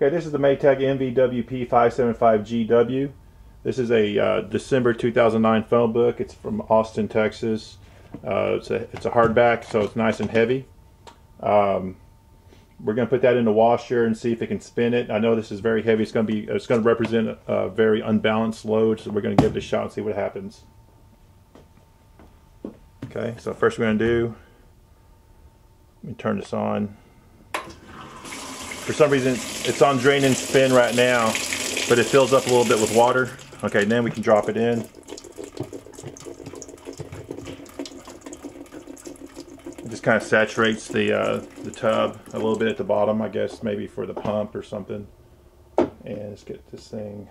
Okay, this is the Maytag MVWP575GW. This is a uh, December 2009 phone book. It's from Austin, Texas. Uh, it's, a, it's a hardback, so it's nice and heavy. Um, we're going to put that in the washer and see if it can spin it. I know this is very heavy. It's going to be it's going to represent a very unbalanced load, so we're going to give it a shot and see what happens. Okay, so first we're going to do, let me turn this on. For some reason, it's on drain and spin right now, but it fills up a little bit with water. Okay, then we can drop it in. It just kind of saturates the uh, the tub a little bit at the bottom, I guess, maybe for the pump or something. And let's get this thing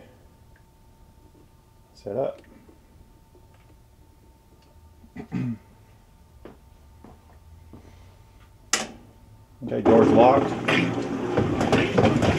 set up. okay, door's locked. Thank you.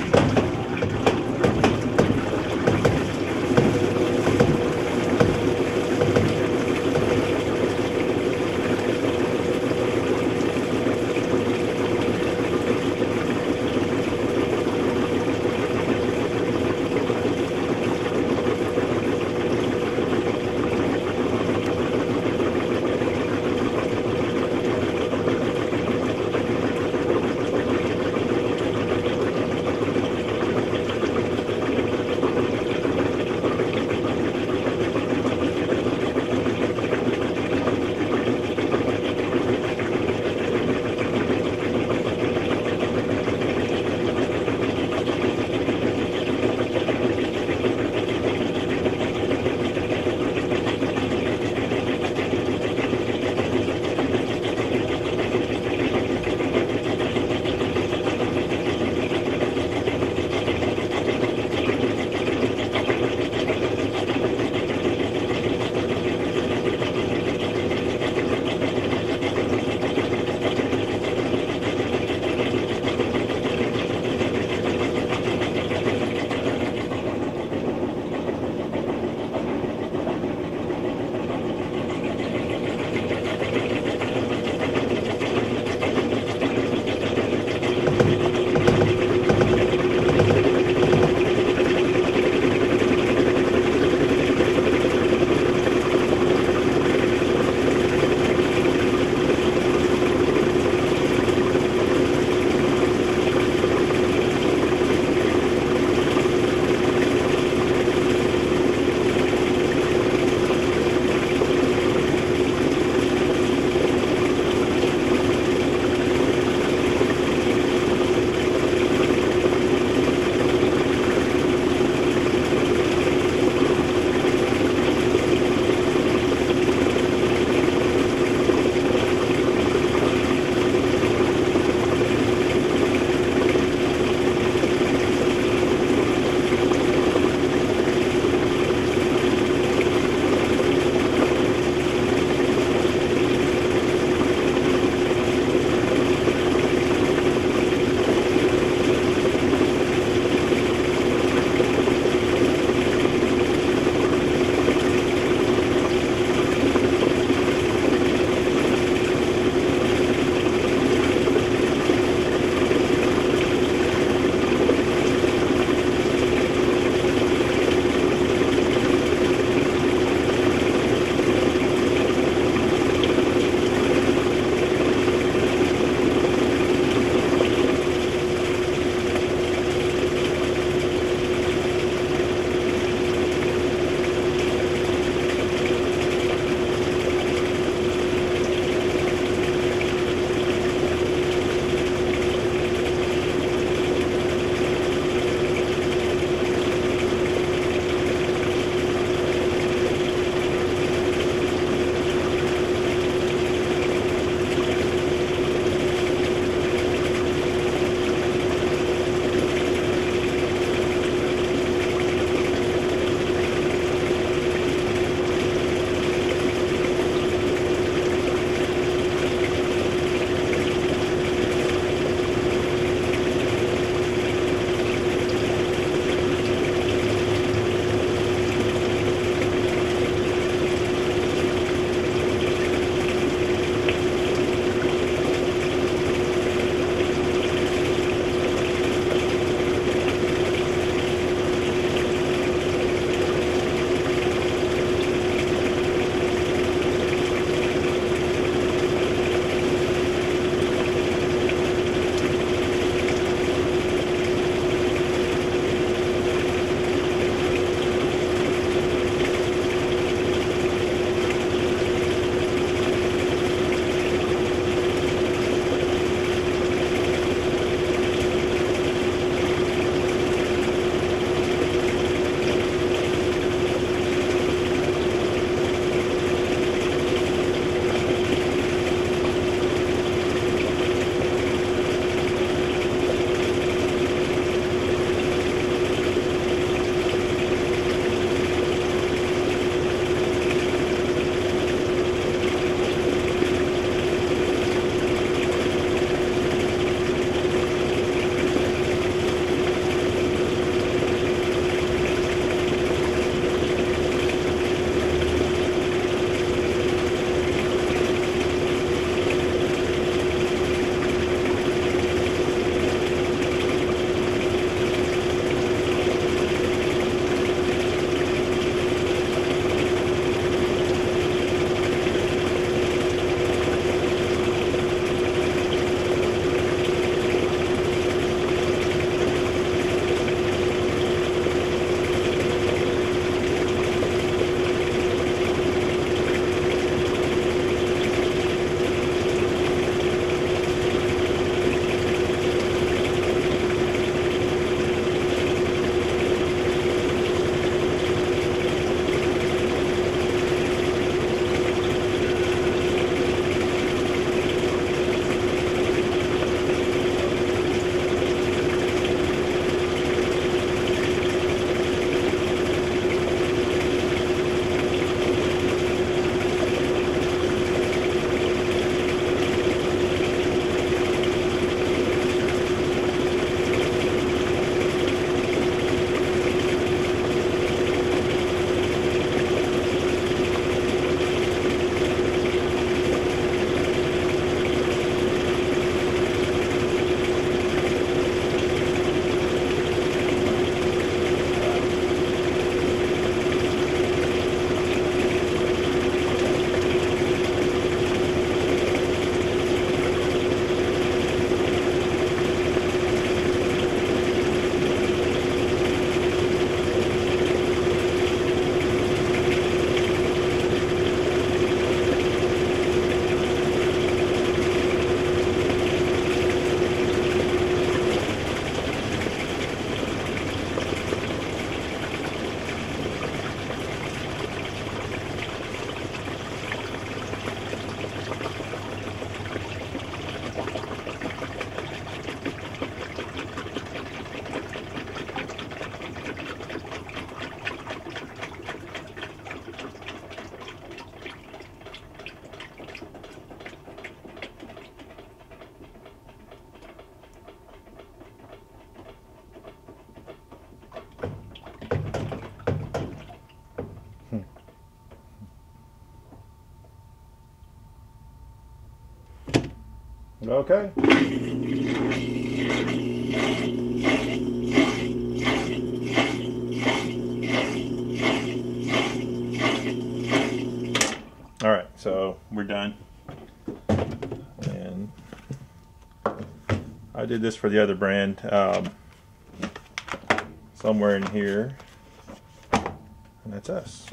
Okay. All right, so we're done. And I did this for the other brand. Um, somewhere in here. And that's us.